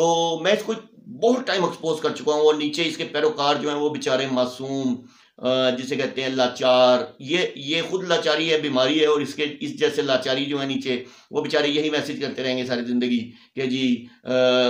तो मैं इसको बहुत टाइम एक्सपोज कर चुका हूँ और नीचे इसके पैरोकार जो हैं वो बेचारे मासूम जिसे कहते हैं लाचार। ये ये खुद लाचारी है, बीमारी है और इसके, इस जैसे लाचारी जो है नीचे, वो बेचारे यही मैसेज करते रहेंगे सारी ज़िंदगी कि जी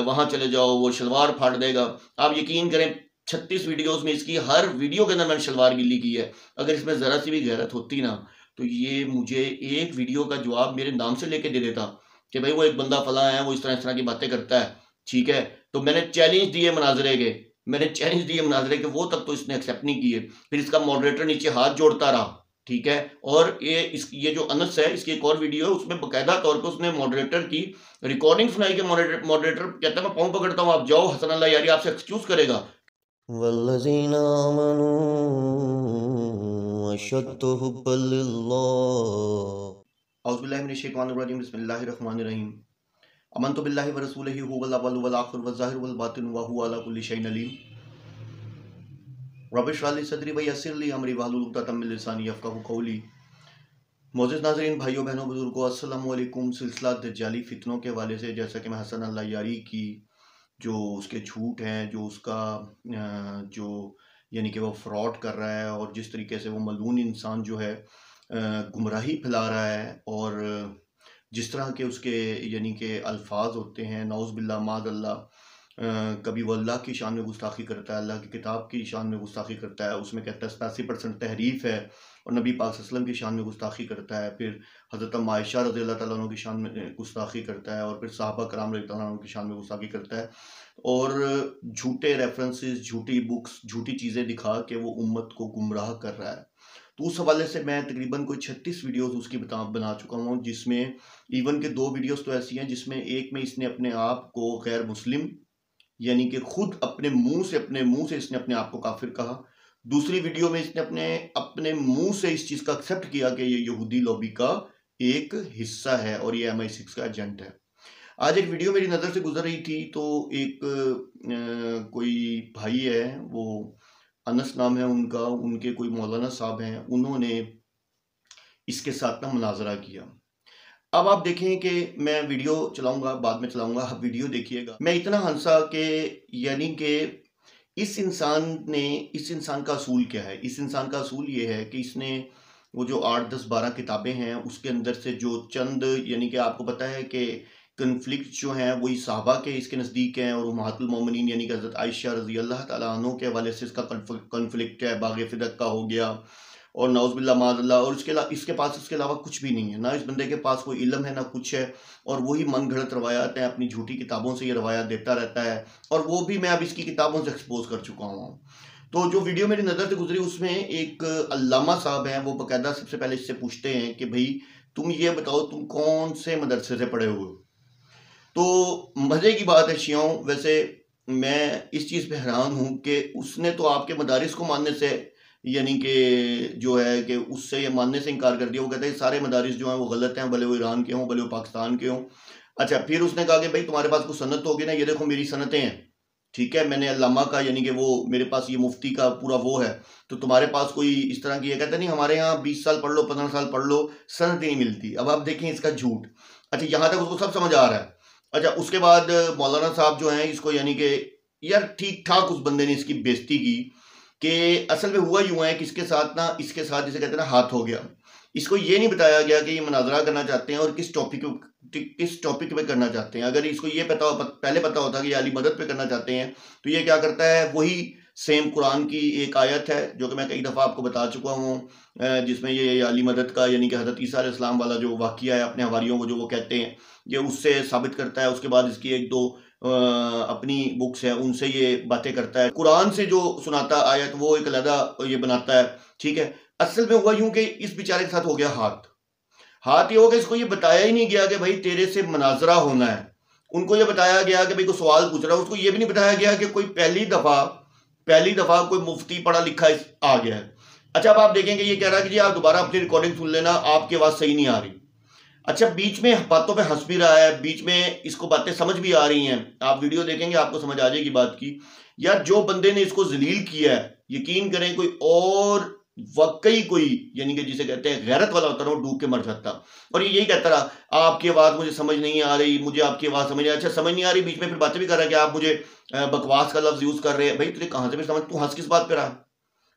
वहाँ चले जाओ, वो शलवार फाड़ देगा। आप यकीन करें, छत्तीस वीडियोस में इसकी हर वीडियो के अंदर मैंने शलवार गिल्ली की है। अगर इसमें ज़रा सी भी गैरत होती ना तो ये मुझे एक वीडियो का जवाब मेरे नाम से लेके दे देता कि भाई वो एक बंदा फला है, वो इस तरह इस तरह की बातें करता है। ठीक है? तो मैंने चैलेंज दिए मनाजरे के। मैंने चैलेंज दिए मनाजरे के वो तक तो इसने एक्सेप्ट नहीं किए। फिर इसका मॉडरेटर नीचे हाथ जोड़ता रहा ठीक है? और ये इस ये जो अनस है इसकी एक और वीडियो है उसमें बाकायदा तौर पर उसने मॉडरेटर की रिकॉर्डिंग सुनाई कि मॉडरेटर कहता है मैं पाँव पकड़ता हूँ आप जाओ हसन अल्लाह यारी आपसे एक्सक्यूज करेगा। अमन तो बिल्ला व रसूल वलाखिर वज़ाहिर वलबातिन वहू अला कुल्ली शैइन अलीम। रबिश वाली सदरी व यसरली अमरी वालुलतामिलसानी यफ़क़हु कौली। मोज़ नाजरीन, भाइयों, बहनों, बुज़ुर्गों वालेकुम सिलसिला दज्जाली फितनों के हवाले से, जैसा कि मैं हसन अल्लाह यारी की जो उसके झूठ हैं, जो उसका जो यानी कि वो फ्रॉड कर रहा है और जिस तरीके से वो मलून इंसान जो है गुमराही फैला रहा है और जिस तरह के उसके, यानी कि अल्फाज होते हैं नौज़ बिल्ला माद अल्लाह कभी वो अल्लाह की शान में गुस्ताखी करता है, अल्लाह की किताब की शान में गुस्ताखी करता है, उसमें कहता है सतासी परसेंट तहरीफ है, और नबी पाक वसल्लम की शान में गुस्ताखी करता है, फिर हज़रत मायशा रज़ी अल्लाह की शान में गुस्ताखी करता है, और फिर साहबा कराम रज़ी की शान में गुस्ताखी करता है, और झूठे रेफरेंसेस झूठी बुक्स झूठी चीज़ें दिखा के वो उम्मत को गुमराह कर रहा है। तो उस हवाले से मैं तकरीबन कोई छत्तीस वीडियोस उसकी बता बना चुका हूँ जिसमें इवन के दो वीडियोस तो ऐसी हैं जिसमें एक में इसने अपने आप को गैर मुस्लिम यानी कि खुद अपने मुँह से अपने मुँह से इसने अपने आप को काफिर कहा। दूसरी वीडियो में इसने अपने अपने मुँह से इस चीज़ का एक्सेप्ट किया कि ये यहूदी लॉबी का एक हिस्सा है और ये एम आई सिक्स का एजेंट है। आज एक वीडियो मेरी नज़र से गुजर रही थी तो एक आ, कोई भाई है वो अनस नाम है उनका, उनके कोई मौलाना साहब हैं, उन्होंने इसके साथ ना मुनाजरा किया। अब आप देखें कि मैं वीडियो चलाऊँगा, बाद में चलाऊँगा, आप वीडियो देखिएगा। मैं इतना हंसा कि यानी कि इस इंसान ने, इस इंसान का असूल क्या है? इस इंसान का असूल ये है कि इसने वो जो आठ, दस, बारह किताबें हैं, उसके अंदर से जो चंद, यानी कि आपको पता है कि कन्फ्लिक्ट जो हैं, वही साहबा के इसके नज़दीक हैं और महतुलमोमिन यानी कि हज़रत आयशा रज़ी अल्लाह तु के हवाले से इसका कन्फ्लिक्ट है, बाग फ़िदक का हो गया और नौज़बिल्ला माजल्ला और इसके इसके पास इसके अलावा कुछ भी नहीं है। ना इस बंदे के पास कोई इलम है, ना कुछ है और वही मन घड़त रवायात हैं, अपनी झूठी किताबों से ये रवायात देता रहता है और वो भी मैं अब इसकी किताबों से एक्सपोज कर चुका हूँ। तो जो वीडियो मेरी नज़र से गुजरी उसमें एक अल्लामा साहब हैं, वो बाकायदा सबसे पहले इससे पूछते हैं कि भाई तुम ये बताओ तुम कौन से मदरसे से पढ़े हुए तो मज़े की बात है शियाओं वैसे मैं इस चीज़ पे हैरान हूँ कि उसने तो आपके मदारिस को मानने से, यानी कि जो है कि उससे ये मानने से इनकार कर दिया। वो कहते हैं, सारे मदारिस जो हैं वो गलत हैं, भले वो ईरान के हों, भले वो पाकिस्तान के हों। अच्छा फिर उसने कहा कि, भाई, तुम्हारे पास कुछ सनत होगी ना? ये देखो, मेरी सनतें हैं। ठीक है, मैंने अलामा का, यानी कि वो मेरे पास ये मुफ्ती का पूरा वो है। तो तुम्हारे पास कोई इस तरह की ये कहते नहीं, हमारे यहाँ बीस साल पढ़ लो, पंद्रह साल पढ़ लो सनत नहीं मिलती। अब आप देखें इसका झूठ। अच्छा यहाँ तक उसको सब समझ आ रहा है। अच्छा उसके बाद मौलाना साहब जो हैं, इसको यानी कि, यार ठीक ठाक उस बंदे ने इसकी बेजती की कि असल में हुआ यूँ है कि इसके साथ ना, इसके साथ जिसे कहते हैं ना, हाथ हो गया। इसको ये नहीं बताया गया कि ये मुनाजरा करना चाहते हैं और किस टॉपिक किस टॉपिक पे करना चाहते हैं। अगर इसको ये पता पहले पता होता कि ये अली मदद पे करना चाहते हैं तो ये क्या करता है, वही सेम कुरान की एक आयत है, जो कि मैं कई दफ़ा आपको बता चुका हूँ जिसमें ये अली मदद का, यानी कि हज़रत ईसा इस्लाम वाला जो वाक़ है, अपने हवारियों को जो वो कहते हैं, ये उससे साबित करता है, उसके बाद इसकी एक दो अपनी बुक्स है, उनसे ये बातें करता है। कुरान से जो सुनाता आयत, वो एक अलहदा ये बनाता है, ठीक है? असल में हुआ यूँ कि इस बेचारे के साथ हो गया हाथ। हाथ ये हो गया, इसको ये बताया ही नहीं गया कि भाई तेरे से मनाजरा होना है। उनको ये बताया गया कि भाई को सवाल पूछ रहा है, उसको ये भी नहीं बताया गया कि कोई पहली दफ़ा पहली दफ़ा कोई मुफ्ती पढ़ा लिखा आ गया है। अच्छा अब आप देखेंगे, ये कह रहा है कि जी आप दोबारा अपनी रिकॉर्डिंग सुन लेना, आपकी आवाज़ सही नहीं आ रही। अच्छा बीच में बातों पे हंस भी रहा है, बीच में इसको बातें समझ भी आ रही हैं। आप वीडियो देखेंगे, आपको समझ आ जाएगी बात की। यार, जो बंदे ने इसको जलील किया है, यकीन करें कोई और वाकई कोई, यानी कि जिसे कहते हैं गैरत वाला होता ना डूब के मर जाता और ये यही कहता रहा, आपकी आवाज़ मुझे समझ नहीं आ रही, मुझे आपकी आवाज़ समझ नहीं अच्छा समझ नहीं आ रही, बीच में फिर बातें भी कर रहा है कि आप मुझे बकवास का लफ्ज़ यूज़ कर रहे हैं। भाई, तुझे कहाँ से भी समझ, तू हंस किस बात पर रहा?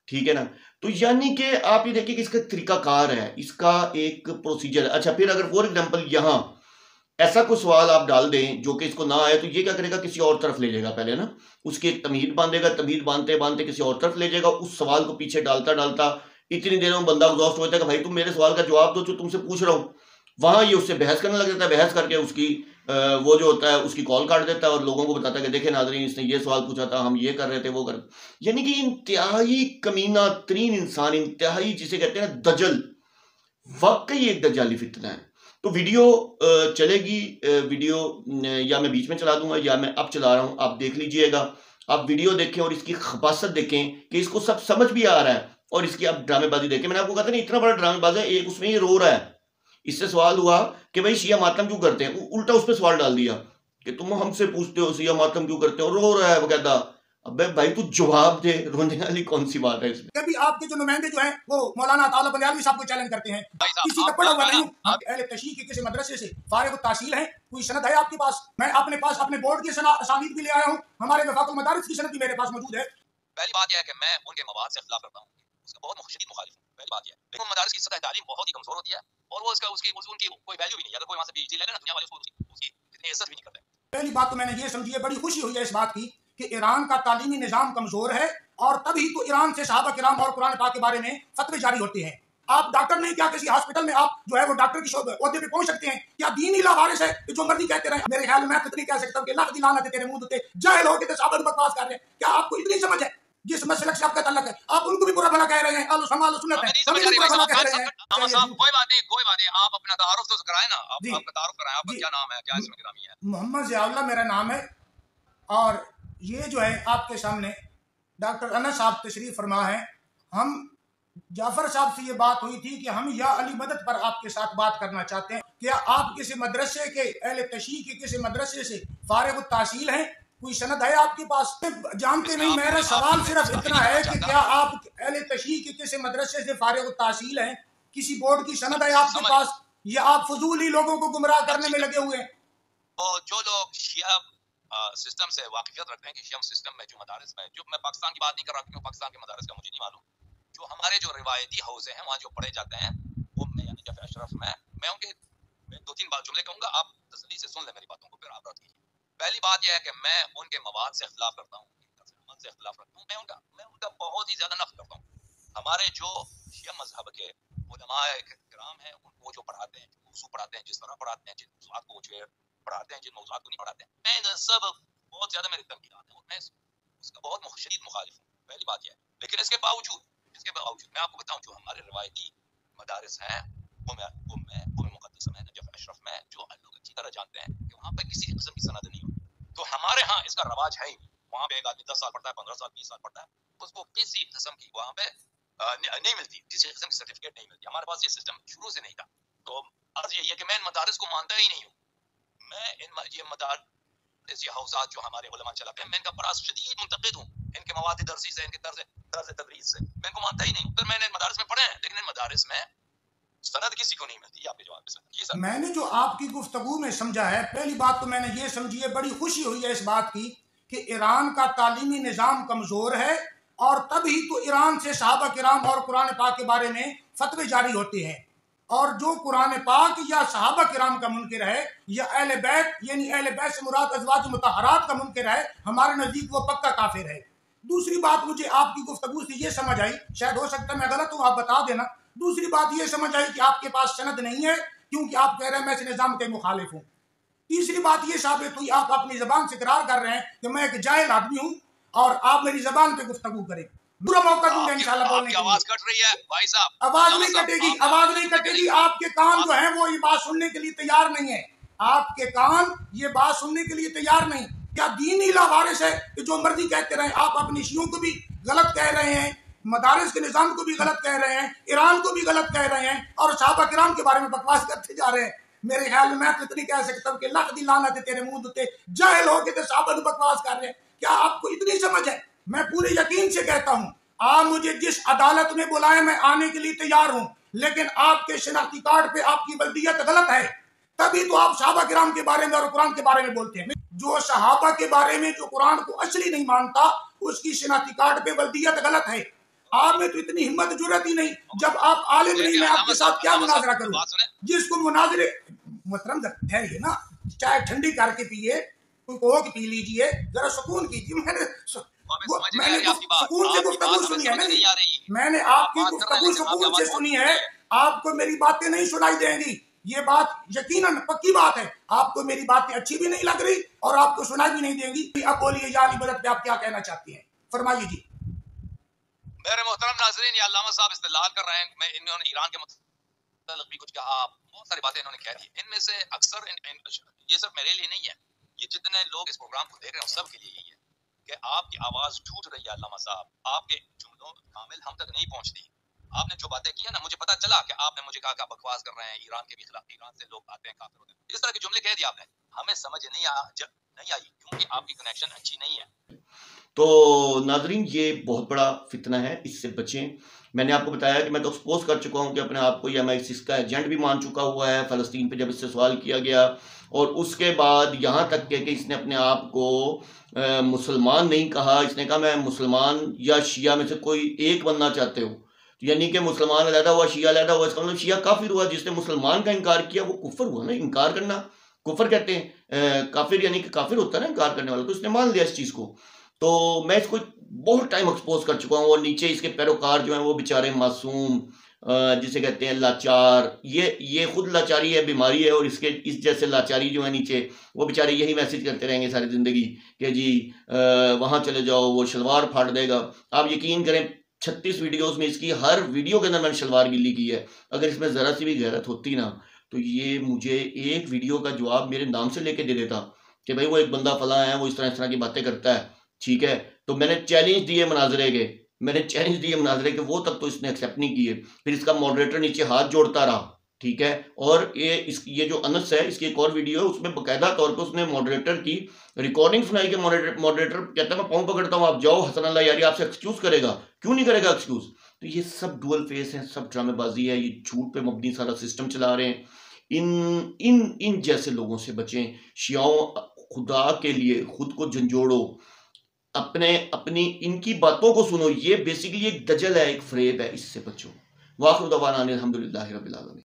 ठीक है ना? तो यानी कि आप ये देखिए कि इसका तरीकाकार है, इसका एक प्रोसीजर अच्छा फिर अगर फॉर एग्ज़ाम्पल यहाँ ऐसा कोई सवाल आप डाल दें जो कि इसको ना आए तो ये क्या करेगा? किसी और तरफ़ ले जाएगा पहले ना। उसकी एक तमीद बांधेगा तमीद बांधते बांधते किसी और तरफ़ ले जाएगा। उस सवाल को पीछे डालता डालता इतनी देर में बंदा एग्जॉस्ट होता है कि भाई, तुम मेरे सवाल का जवाब दो, जो तुमसे पूछ रहा हूँ। वहाँ ये उससे बहस करने लग जाता है। बहस करके उसकी वो जो होता है, उसकी कॉल काट देता है और लोगों को बताता है कि देखे नाजरीन, इसने ये सवाल पूछा था, हम ये कर रहे थे, वो कर यानी कि इंतहाई कमीना तरीन इंसान, इंतहाई जिसे कहते हैं दजल। वाकई एक दजाली फितना है। तो वीडियो चलेगी वीडियो या मैं बीच में चला दूँगा, या मैं अब चला रहा हूँ, आप देख लीजिएगा। आप वीडियो देखें और इसकी खबासत देखें कि इसको सब समझ भी आ रहा है और इसकी आप ड्रामेबाजी देखें। मैंने आपको कहा था ना, इतना बड़ा ड्रामेबाज है, एक उसमें ये रो रहा है। इससे सवाल हुआ कि भाई, शिया मातम क्यों करते हैं? उल्टा उस पर सवाल डाल दिया कि तुम हमसे पूछते हो, शिया मातम क्यों करते हो? रो रहा है बकायदा अबे भाई तू जवाब दे रोने वाली कौन सी बात है इसमें? कभी आपके जो नुमाइंदे जो हैं वो मौलाना ताला बनियालवी साहब को चैलेंज करते हैं। किसी का पढ़ा हुआ नहीं अहले तशीह के किसी मदरसे से फारिग तहसील है कोई सनद है आपके पास? मैं अपने पास अपने बोर्ड की असानीद भी ले आया हूँ। हमारे वफाकुल मदारिस की सनद भी मेरे पास मौजूद है। पहली बात यह है कि मैं उनके मवाद से खिलाफ करता हूँ। उसका बहुत मुशद मुखालिफ पहली बात यह लेकिन मदारस की सतह तालीम बहुत ही कमज़ोर होती है और वो उसका उसकी उनकी कोई वैल्यू भी नहीं अगर कोई वहाँ से पीएचडी ले लेना दुनिया वाले उसकी उसकी इतनी इज़्ज़त भी नहीं करते। पहली बात तो मैंने ये समझी है बड़ी खुशी हुई है इस बात की कि ईरान का तालीमी निज़ाम कमज़ोर है और तभी तो ईरान से साहबा किराम और कुरान पाक के बारे में फतवे जारी होते हैं। आप डॉक्टर नहीं क्या किसी हॉस्पिटल में आप जो है वो डॉक्टर की अहदे पे पहुँच सकते हैं? क्या दीन ही वारिस है? जो मर्ज़ी कहते रहे। मेरे ख्याल में इतनी कह सकता हूँ कि लाख दिलाना तेरे मुँह देते जय लोग साहब बकवास कर रहे हैं। क्या आपको इतनी समझ है? जिस मसलक से आपका तल्लक है। आप उनको भी बुरा भला कह रहे हैं। आलू समाल सुनत है। हमें भी बुरा भला कह रहे हैं। कोई बात नहीं कोई बात नहीं। आप अपना तारुफ तो कराएँ ना। आप आपका तारुफ कराएँ। आपका क्या नाम है? क्या इसमें गिरामी है? मोहम्मद जियाउल्लाह मेरा नाम है और ये जो है आपके सामने डॉक्टर अनस साहब तशरीफ़ फरमा है। हम जाफ़र साहब से ये बात हुई थी कि हम या अली मदद पर आपके साथ बात करना चाहते हैं। क्या आप किसी मदरसे के अहल तशी के किसी मदरसे से फारग तहसील हैं? कोई सनद है आपके पास? जानते नहीं मेरा सवाल सिर्फ़ इतना है कि क्या आप अहल तशी के किसी मदरसे से फारग तहसील हैं? किसी बोर्ड की सनद है आपके पास? या आप फजूल ही लोगों को गुमराह करने में लगे हुए हैं? जो लोग सिस्टम से वाकिफियत रखते हैं कि शियम सिस्टम में जो मदारस में, जो मैं पाकिस्तान की बात नहीं कर रहा क्योंकि पाकिस्तान के मदारस का मुझे नहीं मालूम। जो हमारे जो रिवायती हाउस हैं, वहाँ जो पढ़े जाते हैं, वो मैं, यानी जब अशरफ में, मैं उनके दो तीन बात जुमले कहूँगा, आप तसली से सुन लें मेरी बातों को, फिर आप रखिए पहली बात यह है कि मैं उनके मवाद से खिलाफ करता हूँ से खिलाफ रखता हूँ, मैं उनका मैं उनका बहुत ही ज़्यादा नफ करता हूँ। हमारे जो शिया मज़हब के कराम हैं, उनको जो पढ़ाते हैं, जो पढ़ाते हैं, जिस तरह पढ़ाते हैं जिन को जो पढ़ाते हैं जिन मौजूद को नहीं पढ़ाते हैं। मैं सब बहुत ज़्यादा मेरी तनकीदात है मैं उसका बहुत शदीद मुखालिफ हूँ। पहली बात यह है। लेकिन इसके बावजूद इसके बावजूद मैं आपको बताऊँ, जो हमारे रवायती मदारस हैं, वो मैं वो मैं, वो मुकदस में नजफ अशरफ में, जो लोग अच्छी तरह जानते हैं कि वहाँ पर किसी किस्म की सनद नहीं होती। तो हमारे यहाँ इसका रवाज है ही वहाँ पे एक आदमी दस साल पढ़ता है, पंद्रह साल, बीस साल पढ़ता है। उसको किसी किस्म की वहाँ पे नहीं मिलती, किसी किस्म की सर्टिफिकेट नहीं मिलती। हमारे पास ये सिस्टम शुरू से नहीं था। तो अर्ज़ यही है कि मैं इन मदारस को मानता ही नहीं हूँ। मैं इन ये मदार हौसात जो हमारे उलमा चलाते हैं मैं इनका बड़ा शदीद मुंतकिद हूँ। इनके मवाद दरसी से, इनके तर्ज तर्ज तदरीस से। मैं इनको मानता ही नहीं फिर मैंने मदारस में पढ़े हैं, लेकिन इन मदारस में सनद किसी को नहीं मिलती आपके जवाब ये मैंने जो आपकी गुफ्तगु में समझा है, पहली बात तो मैंने ये समझी है, बड़ी खुशी हुई है इस बात की कि ईरान का तालीमी निज़ाम कमज़ोर है, और तभी तो ईरान से साहबा किराम और कुरान पाक के बारे में फतवे जारी होते हैं। और जो कुरान पाक या सहाबा किराम का मुनकर है, या अहल बैत, यानी अहल बैत से मुराद अजवाज मतहरात का मुनकर है, हमारे नज़दीक वो पक्का काफिर है। दूसरी बात मुझे आपकी गुफ्तगु से ये समझ आई, शायद हो सकता है मैं गलत हूँ, आप बता देना। दूसरी बात ये समझ आई कि आपके पास सनद नहीं है, क्योंकि आप कह रहे हैं मैं इस निज़ाम के मुखालिफ हूँ। तीसरी बात ये साबित हुई, आप अपनी जबान से करार कर रहे हैं कि मैं एक जाहिल आदमी हूँ और आप मेरी जबान पर गुफ्तगु करें। पूरा मौका दूँगा इंशाल्लाह बोलने की आवाज़ कट रही है भाई साहब। आवाज़ नहीं कटेगी आवाज़ नहीं कटेगी। आपके कान जो है वो ये बात सुनने के लिए तैयार नहीं है। आपके कान ये बात सुनने के लिए तैयार नहीं। क्या दीन ही लावारिस है कि जो मर्ज़ी कहते रहे आप अपनी शियों को भी गलत कह रहे हैं मदारस के निज़ाम को भी गलत कह रहे हैं ईरान को भी गलत कह रहे हैं और साहबा किराम के बारे में बकवास करते जा रहे हैं। मेरे ख्याल में मैं तो इतनी कह सकता हूँ कि लख दिलाना थे तेरे मुँह दुते जहल हो के साहबा बकवास कर रहे हैं। क्या आपको इतनी समझ है? मैं पूरे यकीन से कहता हूँ आप मुझे जिस अदालत में बुलाए मैं आने के लिए तैयार हूँ लेकिन आपके शनाख्ती कार्ड पे आपकी बल्दियत गलत है। तभी तो आप साहबा किराम के बारे में और कुरान के बारे में बोलते हैं। जो सहाबा के बारे में जो कुरान को असली नहीं मानता उसकी शनाख्ती कार्ड पे बल्दियत गलत है। आप में तो इतनी हिम्मत ज़रूरत ही नहीं। जब आप आलिम नहीं मैं आपके साथ क्या मुनाजरा करूँ? जिसको मुनाजरे मोहतरम ठहरिए ना चाय ठंडी करके पिए कोई कोक पी लीजिए जरा सुकून कीजिए मैंने मैंने सुकून से गुफ्तगू सुनी है। ना मैंने आपकी गुफ्तगू सुकून से सुनी है। आपको मेरी बातें नहीं सुनाई देंगी ये बात यकीनन पक्की बात है। आपको मेरी बातें अच्छी भी नहीं लग रही और आपको सुनाई भी नहीं देंगी। अब बोलिए जाली मदद पे आप क्या कहना चाहती हैं? फरमाइए जी। मेरे मोहतरम नाजरीन या अल्लामा साहब इस्तेलाल कर रहे हैं। मैं इन्होंने ईरान के मतलब भी कुछ कहा। बहुत सारी बातें इन्होंने कह दी। इनमें से अक्सर इन, इन, ये सब मेरे लिए नहीं है। ये जितने लोग इस प्रोग्राम को देख रहे हैं सबके लिए यही है। कि आपकी आवाज़ छूट रही है, अल्लाह साहब आपके जुमलों कामिल हम तक नहीं पहुँचती। आपने जो बातें की है ना, मुझे पता चला कि आपने मुझे कहा बकवास कर रहे हैं, ईरान के भी खिलाफ, ईरान से लोग आते हैं, काफिर होते हैं। इस तरह के जुमले कह दिए आपने। हमें समझ नहीं आ नहीं आई, क्योंकि आपकी कनेक्शन अच्छी नहीं है। तो नाजरीन, ये बहुत बड़ा फितना है, इससे बचें। मैंने आपको बताया कि मैं तो एक्सपोज कर चुका हूँ कि अपने आप को या मैं इसका एजेंट भी मान चुका हुआ है, फ़लस्तीन पे जब इससे सवाल किया गया और उसके बाद यहाँ तक के, कि इसने अपने आप को मुसलमान नहीं कहा। इसने कहा, मैं मुसलमान या शिया में से कोई एक बनना चाहते हो। तो यानी कि मुसलमान अलहदा हुआ, शिया अलहदा हुआ, इसका मतलब शिया काफिर हुआ। जिसने मुसलमान का इनकार किया, वो कुफर हुआ ना, इनकार करना। कुफर कहते हैं काफिर यानी कि काफिर होता है ना इनकार करने वाला तो इसने मान लिया इस चीज़ को। तो मैं इसको बहुत टाइम एक्सपोज कर चुका हूँ और नीचे इसके पैरोकार जो हैं वो बेचारे मासूम जिसे कहते हैं लाचार। ये ये खुद लाचारी है, बीमारी है और इसके, इस जैसे लाचारी जो है नीचे, वो बेचारे यही मैसेज करते रहेंगे सारी ज़िंदगी कि जी वहाँ चले जाओ, वो शलवार फाड़ देगा। आप यकीन करें, छत्तीस वीडियोस में इसकी हर वीडियो के अंदर मैंने शलवार गिल्ली की है। अगर इसमें ज़रा सी भी गैरत होती ना तो ये मुझे एक वीडियो का जवाब मेरे नाम से लेके दे देता कि भाई वो एक बंदा फला है, वो इस तरह इस तरह की बातें करता है। ठीक है? तो मैंने चैलेंज दिए मनाजरे के। मैंने चैलेंज दिए मनाजरे के, वो तक तो इसने एक्सेप्ट नहीं किए। फिर इसका मॉडरेटर नीचे हाथ जोड़ता रहा, ठीक है? और ये इस, ये जो अनस है, इसकी एक और वीडियो है, उसमें बाकायदा तौर पर उसने मॉडरेटर की रिकॉर्डिंग सुनाई कि मॉडरेटर कहता है, मैं पाँव पकड़ता हूँ, आप जाओ, हसन अल्लाह यारी आपसे एक्सक्यूज करेगा। क्यों नहीं करेगा एक्सक्यूज तो ये सब डुअल फेस हैं, सब ड्रामेबाजी है, ये झूठ पे मबनी सारा सिस्टम चला रहे हैं। इन इन इन जैसे लोगों से बचें। शियाओं, खुदा के लिए खुद को झंझोड़ो। अपने, अपनी, इनकी बातों को सुनो। ये बेसिकली एक गज़ल है, एक फ्रेब है इससे बचो। वाखिर अलहमदिल्ला रबीआलमी